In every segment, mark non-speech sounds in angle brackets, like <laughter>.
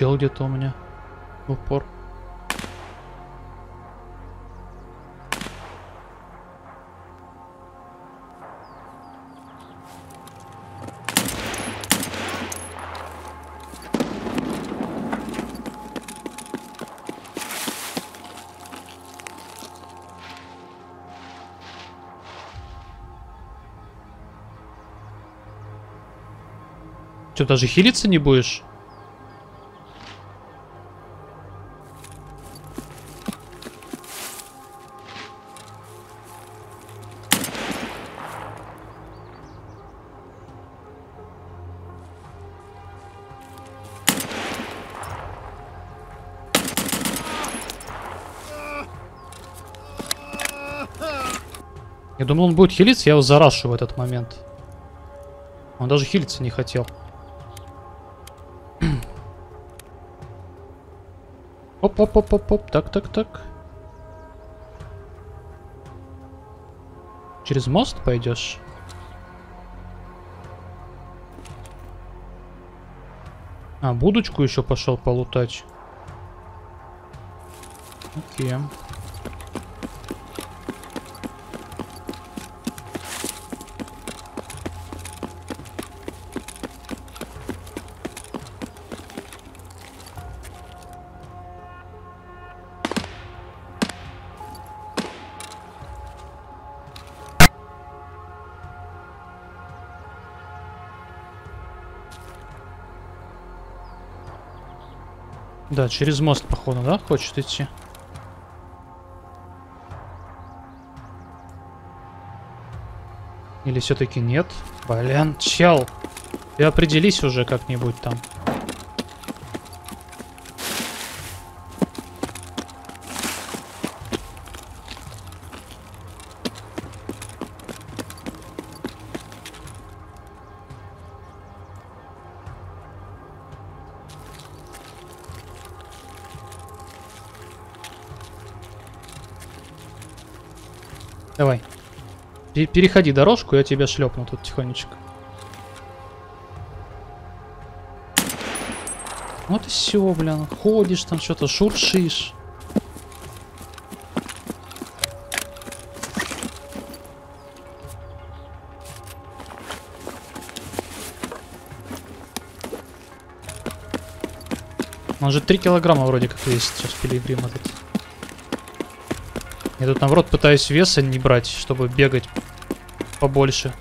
Чел где-то у меня. В упор. Что, даже хилиться не будешь? Я думал, он будет хилиться, я его зарашу в этот момент. Он даже хилиться не хотел. <clears throat> Оп-оп-оп-оп-оп. Так, так, так. Через мост пойдешь? А, будочку еще пошел полутать. Окей. Да, через мост, походу, да, хочет идти? Или все-таки нет? Блин, чел. Ты определись уже как-нибудь там. Переходи дорожку, я тебя шлепну тут тихонечко. Вот и все, блин. Ходишь там, что-то шуршишь. Он же 3 килограмма вроде как весит сейчас пилигрим этот. Я тут наоборот пытаюсь веса не брать, чтобы бегать побольше.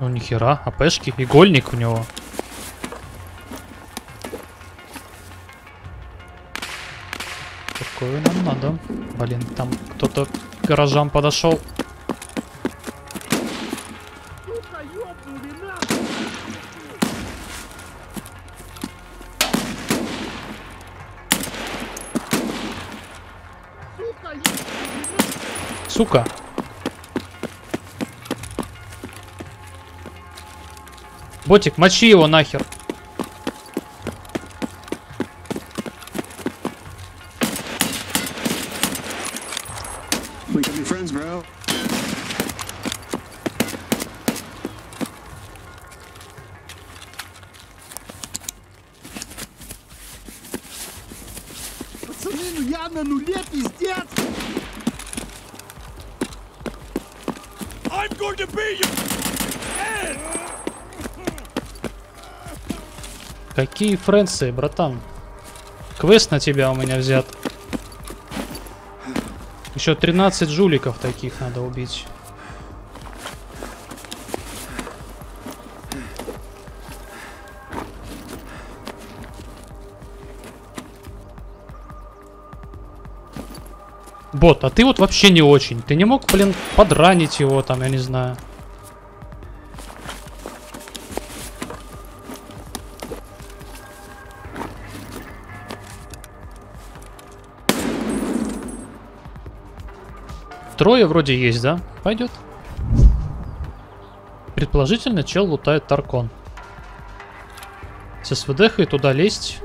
Ну нихера, АПшки, игольник у него. Такое нам надо. Блин, там кто-то к гаражам подошел. Сука. Ботик, мочи его нахер. Какие френсы, братан? Квест на тебя у меня взят. Еще 13 жуликов таких надо убить. Бот, а ты вот вообще не очень. Ты не мог, блин, подранить его там, я не знаю. Трое вроде есть, да? Пойдет. Предположительно, чел лутает Таркон. С СВДХ и туда лезть.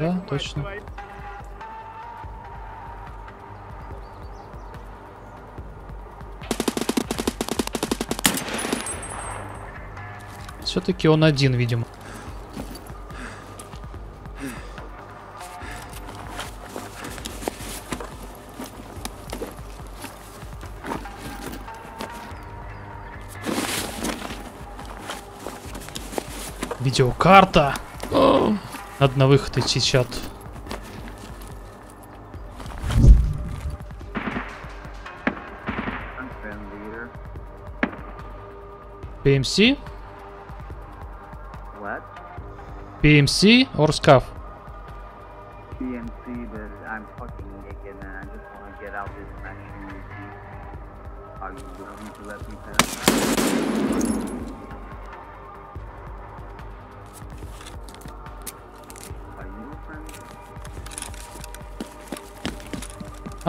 Да, точно. Все-таки он один, видимо. Видеокарта. Надо на выход идти, чат. PMC? What? PMC or SCAF? PMC, but I'm fucking naked, man. I just want to get out this you. Are you willing to let me pass?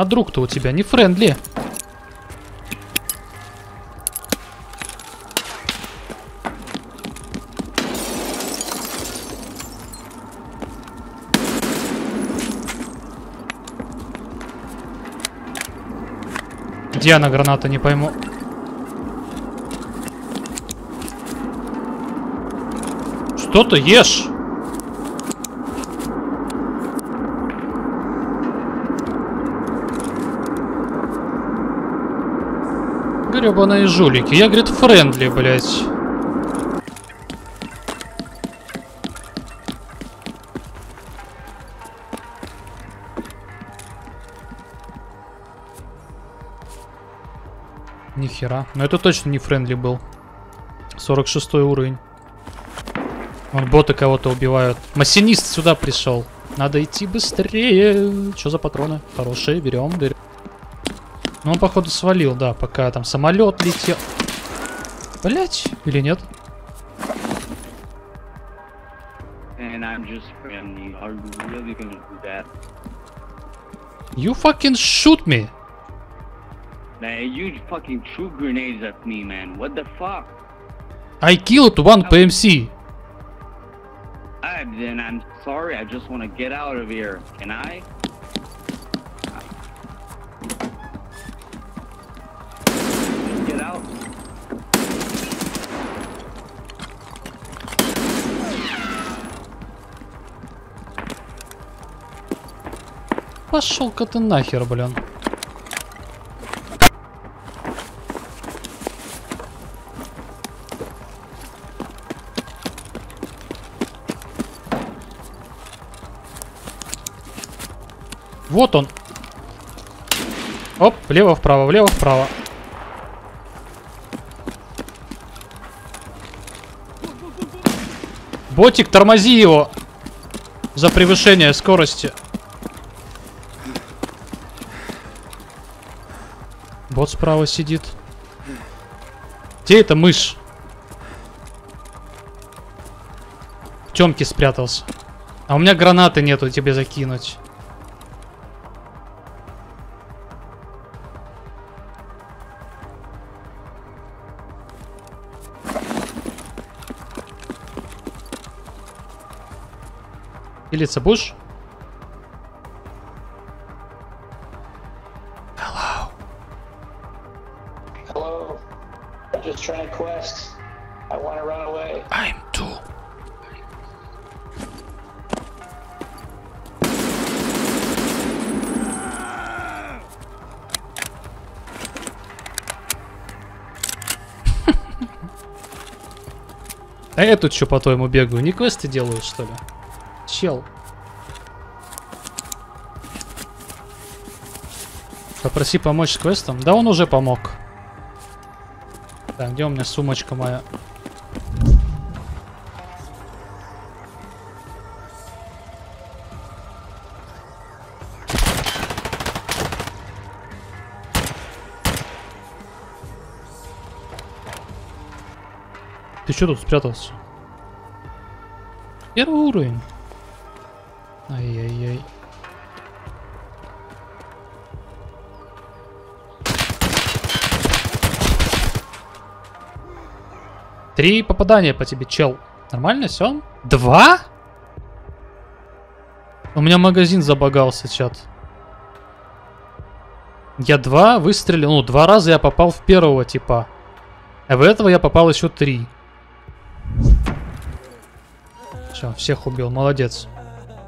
А друг-то у тебя не френдли. Где она граната, не пойму. Что ты ешь? Гребаные жулики. Я, говорит, friendly, блядь. Нихера. Но это точно не френдли был. 46 уровень. Вон боты кого-то убивают. Массинист сюда пришел. Надо идти быстрее. Что за патроны? Хорошие, берем, берем. Ну, он, походу, свалил, да, пока там самолет летел. Блять, или нет? You fucking shoot me. Man, you fucking threw grenades at me, man. What the fuck? I killed one PMC. I, then I'm sorry. I just want to get out of here. Can I? Пошел-ка ты нахер, блин. Вот он. Оп, влево-вправо, влево-вправо. Ботик, тормози его. За превышение скорости. Бот справа сидит. Где это мышь? В темке спрятался. А у меня гранаты нету тебе закинуть. Пилиться будешь? Я тут что по-твоему бегаю? Не квесты делаю, что ли? Чел. Попроси помочь с квестом. Да он уже помог. Так, где у меня сумочка моя? Что тут спрятался? Первый уровень. Ай-яй-яй. Три попадания по тебе, чел. Нормально все? Два? У меня магазин забагался, чат. Я два выстрелил, ну, два раза я попал в первого типа. А в этого я попал еще три. Все, всех убил, молодец.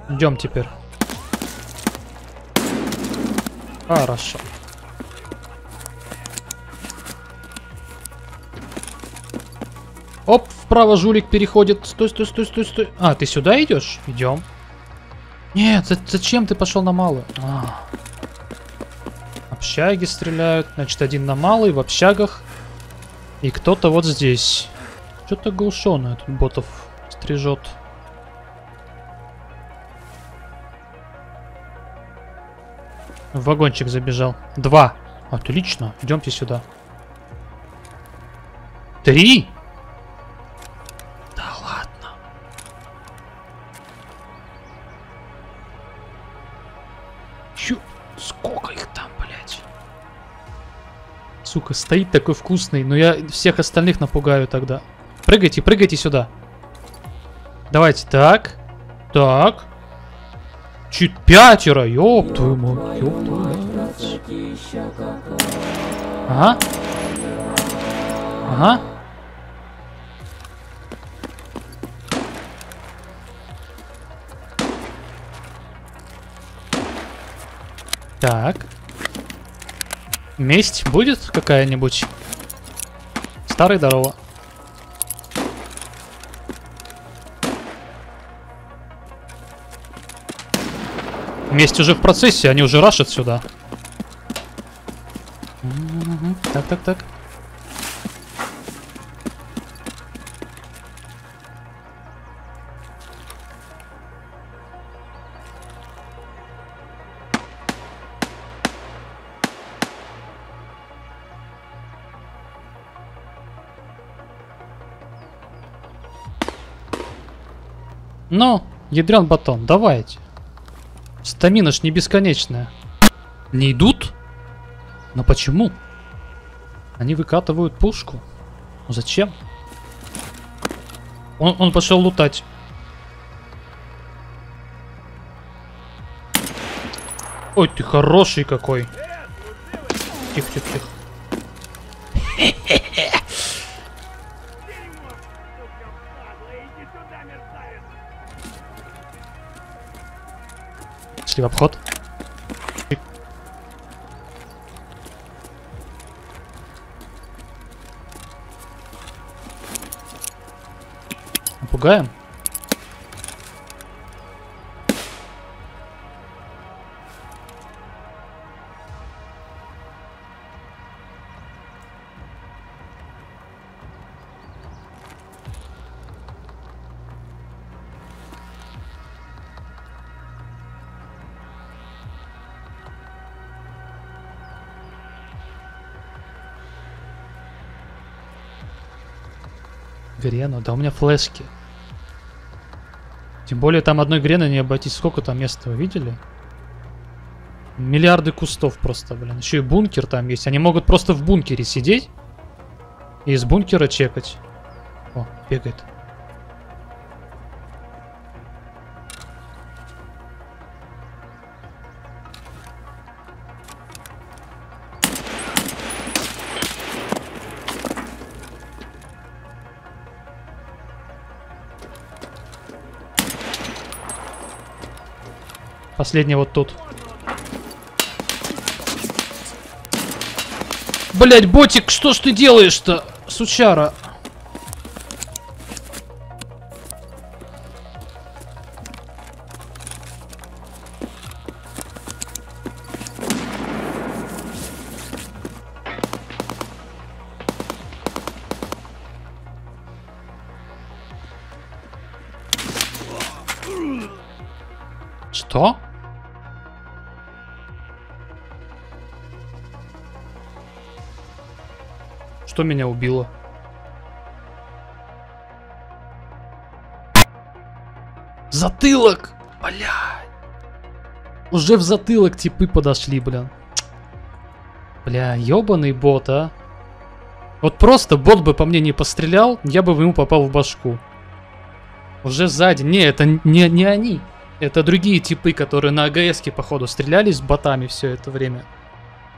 Идем теперь. Хорошо. Оп, вправо жулик переходит. Стой, стой, стой, стой, стой. А, ты сюда идешь? Идем. Нет, за- зачем ты пошел на малую? А. Общаги стреляют. Значит, один на малый, в общагах. И кто-то вот здесь. Что-то глушено тут ботов стрижет. В вагончик забежал. Два. Отлично. Идемте сюда. Три? Да ладно. Чё? Сколько их там, блядь? Сука, стоит такой вкусный, но я всех остальных напугаю тогда. Прыгайте, прыгайте сюда. Давайте, так. Так. Чуть пятеро, ёб твою мать, ёб твою мать. Ага. Ага. Так. Месть будет какая-нибудь? Старый здорово. Месть уже в процессе, они уже рашат сюда. Так, так, так. Ну, ядрен батон, давайте. Стамина ж не бесконечная. Не идут? Но почему? Они выкатывают пушку. Ну Зачем? Он, он пошел лутать. Ой, ты хороший какой. Тихо, тихо, тихо. Шли в обход. Пугаем? Грену, да у меня флешки. Тем более там одной грены не обойтись. Сколько там места вы видели? Миллиарды кустов просто, блин. Еще и бункер там есть. Они могут просто в бункере сидеть и из бункера чекать. О, бегает. Последний вот тут. Блять, ботик, что ж ты делаешь-то, сучара? Что? Что меня убило? Затылок! Блядь! Уже в затылок типы подошли, блин. Бля, ёбаный бот, а. Вот просто бот бы по мне не пострелял, я бы ему попал в башку. Уже сзади. Не, это не, не они. Это другие типы, которые на АГСке, походу, стрелялись с ботами все это время.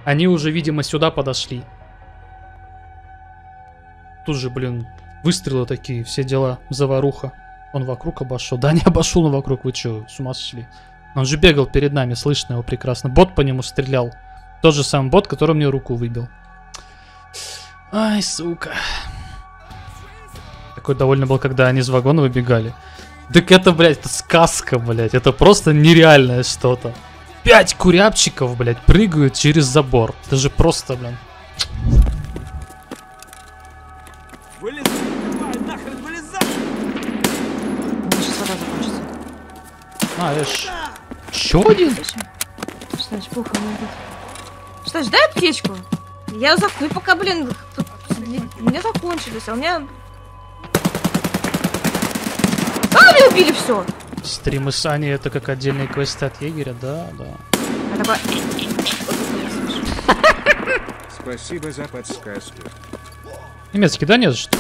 Они уже, видимо, сюда подошли. Тут же, блин, выстрелы такие, все дела, заваруха. Он вокруг обошел. Да не обошел он вокруг, вы что, с ума сошли? Он же бегал перед нами, слышно его прекрасно. Бот по нему стрелял. Тот же самый бот, который мне руку выбил. Ай, сука. Такой довольно был, когда они из вагона выбегали. Так это, блядь, это сказка, блядь. Это просто нереальное что-то. Пять курябчиков, блядь, прыгают через забор. Это же просто, блин. А, видишь. Еще один? Что, мне тут. Что, ж, дай аптечку? Я закуй, пока, блин, тут у меня закончились, а у меня... А, меня убили все! Стримы Сани это как отдельные квесты от егеря, да, да. Я такой... Спасибо за подсказку. Немецкий, да, не за что?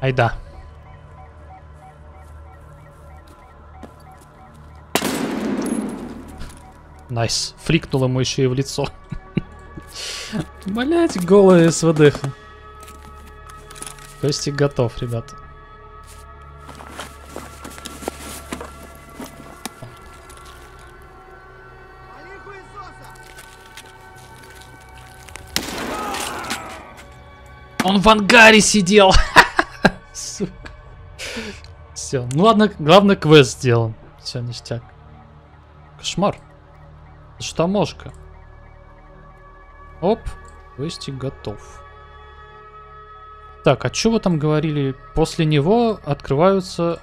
Айда. Nice. Фликнул ему еще и в лицо. <laughs> Блять, голая СВД. Костик готов, ребята. Он в ангаре сидел. <laughs> Все. Ну ладно, главное квест сделан. Все, ништяк. Кошмар. Штамошка. Оп. Квестик готов. Так, а что вы там говорили? После него открываются